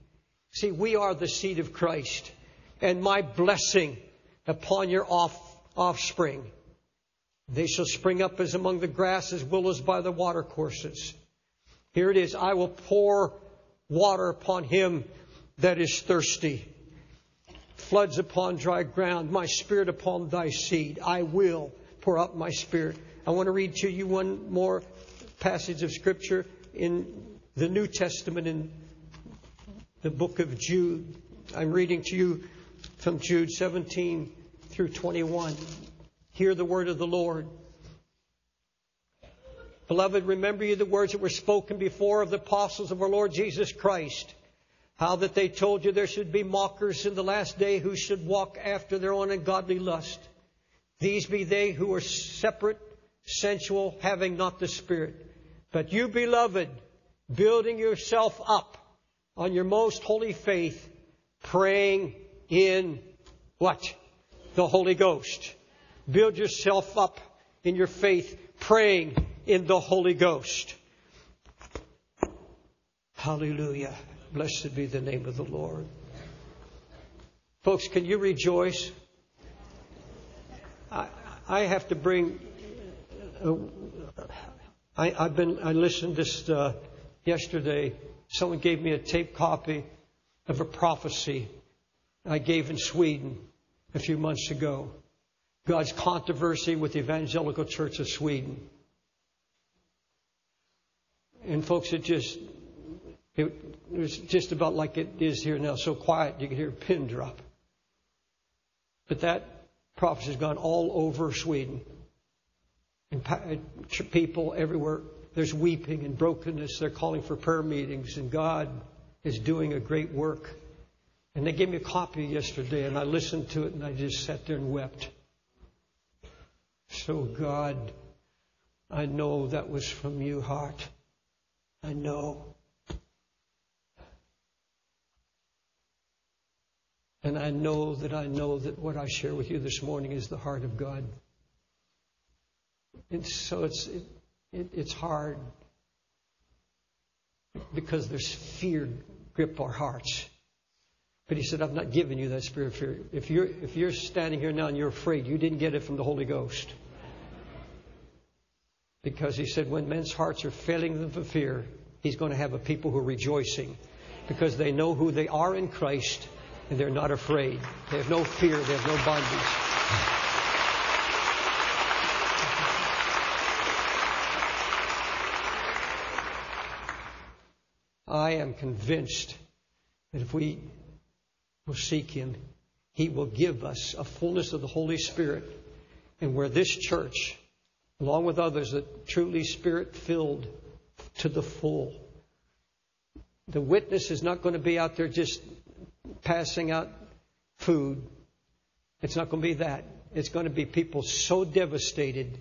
See, we are the seed of Christ. And my blessing upon your off, offspring. They shall spring up as among the grass, as willows by the watercourses. Here it is. I will pour water upon him that is thirsty. Floods upon dry ground. My spirit upon thy seed. I will pour out my spirit. I want to read to you one more passage of Scripture in the New Testament in the book of Jude. I'm reading to you from Jude 17 through 21. Hear the word of the Lord. Beloved, remember you the words that were spoken before of the apostles of our Lord Jesus Christ. How that they told you there should be mockers in the last day who should walk after their own ungodly lust. These be they who are separate, sensual, having not the Spirit. But you, beloved, building yourself up on your most holy faith, praying in what? The Holy Ghost. Build yourself up in your faith, praying in the Holy Ghost. Hallelujah. Blessed be the name of the Lord. Folks, can you rejoice? I, I have to bring. Uh, I, have been, I listened this uh, yesterday. Someone gave me a tape copy of a prophecy I gave in Sweden a few months ago. God's controversy with the Evangelical Church of Sweden. And folks, it just, it, was just about like it is here now, so quiet you can hear a pin drop. But that prophecy has gone all over Sweden. And uh, people everywhere, there's weeping and brokenness. They're calling for prayer meetings, and God is doing a great work. And they gave me a copy yesterday, and I listened to it, and I just sat there and wept. So, God, I know that was from you, heart. I know. And I know that I know that what I share with you this morning is the heart of God. And so it's, it, it's hard because there's fear grip our hearts. But he said, I've not given you that spirit of fear. If you're, if you're standing here now and you're afraid, you didn't get it from the Holy Ghost. Because he said, when men's hearts are failing them for fear, he's going to have a people who are rejoicing because they know who they are in Christ and they're not afraid. They have no fear, they have no bondage. I am convinced that if we will seek Him, He will give us a fullness of the Holy Spirit. And where this church, along with others that truly Spirit filled to the full, the witness is not going to be out there just passing out food. It's not going to be that. It's going to be people so devastated,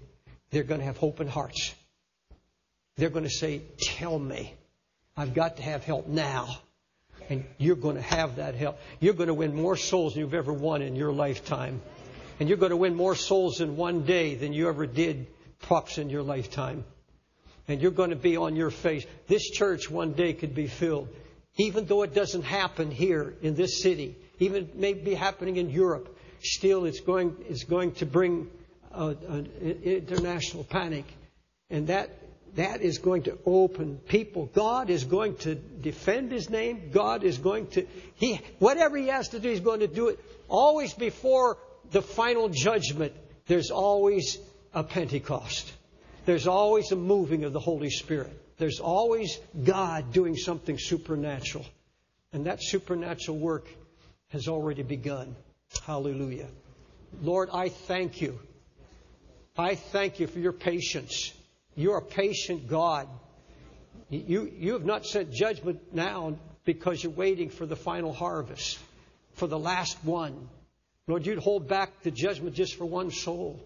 they're going to have hope in hearts. They're going to say, Tell me. I've got to have help now. And you're going to have that help. You're going to win more souls than you've ever won in your lifetime. And you're going to win more souls in one day than you ever did props in your lifetime. And you're going to be on your face. This church one day could be filled. Even though it doesn't happen here in this city, even may be happening in Europe, still it's going, it's going to bring an international panic. And that that is going to open people. God is going to defend His name. God is going to, He, whatever He has to do, He's going to do it. Always before the final judgment, there's always a Pentecost. There's always a moving of the Holy Spirit. There's always God doing something supernatural. And that supernatural work has already begun. Hallelujah. Lord, I thank you. I thank you for your patience. You're a patient God. You, you have not sent judgment now because you're waiting for the final harvest, for the last one. Lord, you'd hold back the judgment just for one soul.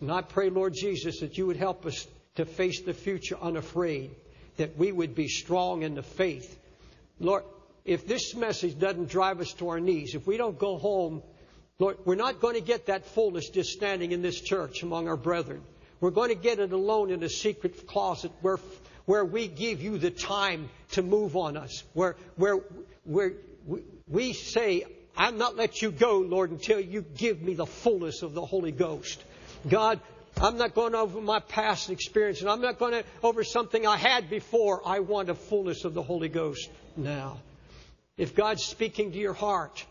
And I pray, Lord Jesus, that you would help us to face the future unafraid, that we would be strong in the faith. Lord, if this message doesn't drive us to our knees, if we don't go home, Lord, we're not going to get that fullness just standing in this church among our brethren. We're going to get it alone in a secret closet where, where we give you the time to move on us, where, where, where we say, I'll not let you go, Lord, until you give me the fullness of the Holy Ghost. God, I'm not going over my past experience, and I'm not going over something I had before. I want a fullness of the Holy Ghost now. If God's speaking to your heart,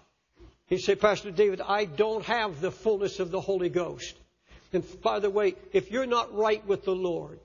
you say, Pastor David, I don't have the fullness of the Holy Ghost. And by the way, if you're not right with the Lord,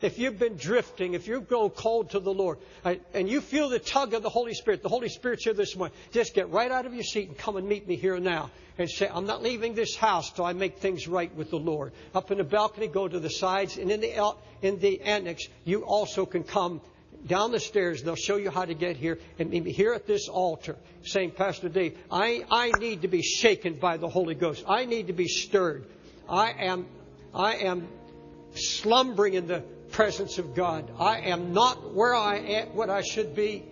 if you've been drifting, if you've grown cold to the Lord, and you feel the tug of the Holy Spirit, the Holy Spirit's here this morning, just get right out of your seat and come and meet me here now. And say, I'm not leaving this house till I make things right with the Lord. Up in the balcony, go to the sides, and in the, in the annex, you also can come down the stairs. They'll show you how to get here and meet me here at this altar saying, Pastor Dave, I, I need to be shaken by the Holy Ghost. I need to be stirred. I am, I am slumbering in the presence of God. I am not where I am, what I should be.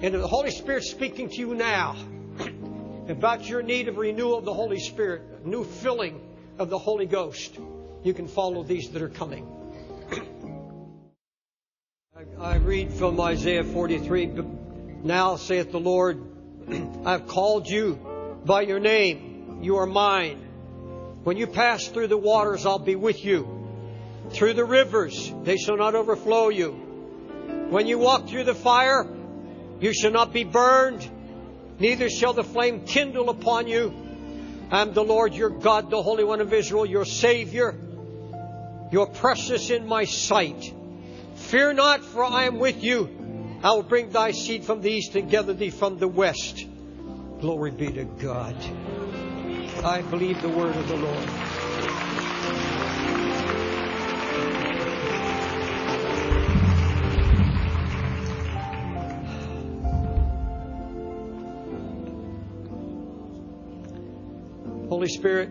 And the Holy Spirit's speaking to you now about your need of renewal of the Holy Spirit, new filling of the Holy Ghost, you can follow these that are coming. I read from Isaiah 43. Now saith the Lord, I've called you by your name you are mine. When you pass through the waters, I'll be with you. Through the rivers, they shall not overflow you. When you walk through the fire, you shall not be burned, neither shall the flame kindle upon you. I am the Lord your God, the Holy One of Israel, your Savior. You're precious in my sight. Fear not, for I am with you. I will bring thy seed from the east and gather thee from the west. Glory be to God. I believe the word of the Lord. Holy Spirit,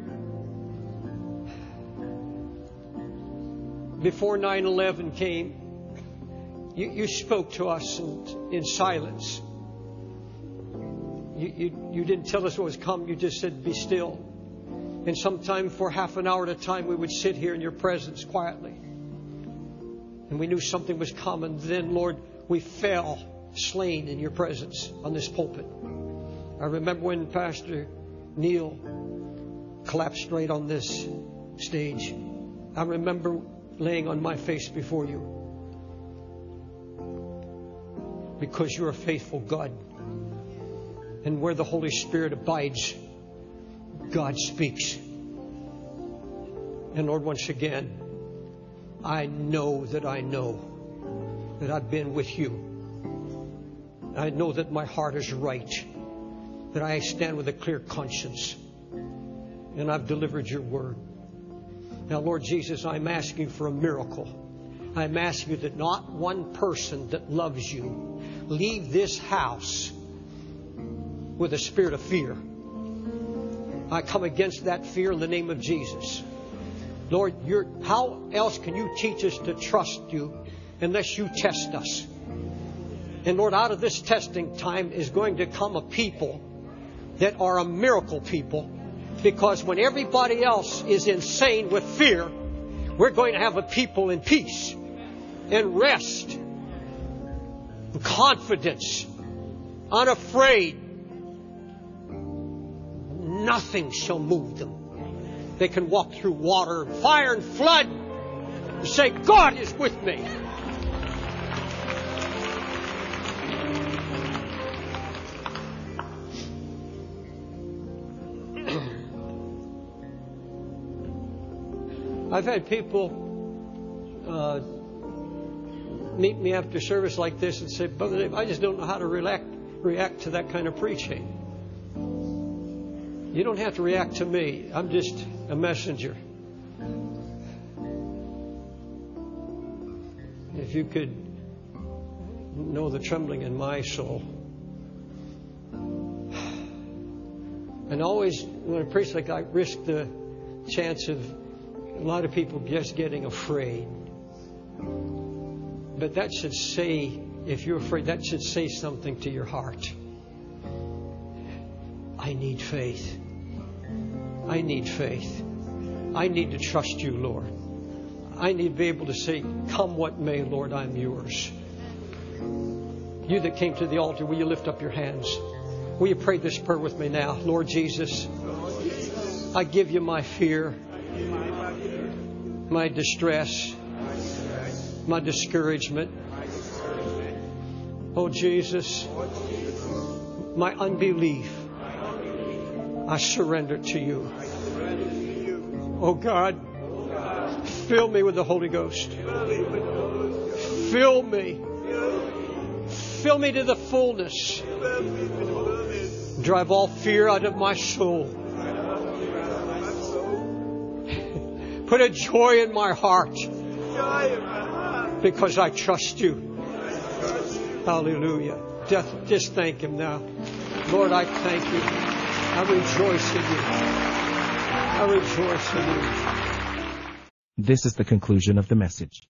before 9 11 came, you, you, spoke to us in, in silence. You, you, you didn't tell us what was coming. You just said, be still. And sometime for half an hour at a time, we would sit here in your presence quietly. And we knew something was coming. Then, Lord, we fell slain in your presence on this pulpit. I remember when Pastor Neil collapsed straight on this stage. I remember laying on my face before you because you're a faithful God. And where the Holy Spirit abides, God speaks. And Lord, once again, I know that I know that I've been with you. I know that my heart is right, that I stand with a clear conscience, and I've delivered your word. Now, Lord Jesus, I'm asking for a miracle. I'm asking you that not one person that loves you leave this house with a spirit of fear. I come against that fear in the name of Jesus. Lord, how else can you teach us to trust you unless you test us? And Lord, out of this testing time is going to come a people that are a miracle people because when everybody else is insane with fear, we're going to have a people in peace and rest and confidence, unafraid. Nothing shall move them. They can walk through water, fire, and flood and say, God is with me. I've had people uh, meet me after service like this and say, Brother Dave, I just don't know how to react, react to that kind of preaching. You don't have to react to me. I'm just a messenger. If you could know the trembling in my soul. And always, when I preach like I risk the chance of a lot of people just getting afraid. But that should say, if you're afraid, that should say something to your heart. I need faith. I need faith. I need to trust you, Lord. I need to be able to say, Come what may, Lord, I'm yours. You that came to the altar, will you lift up your hands? Will you pray this prayer with me now? Lord Jesus, I give you my fear, my distress, my discouragement. Oh, Jesus, my unbelief, I surrender to you. Oh God, fill me with the Holy Ghost. Fill me. Fill me to the fullness. Drive all fear out of my soul. Put a joy in my heart because I trust you. Hallelujah. Just, just thank Him now. Lord, I thank you. I rejoice in you. I rejoice in you. This is the conclusion of the message.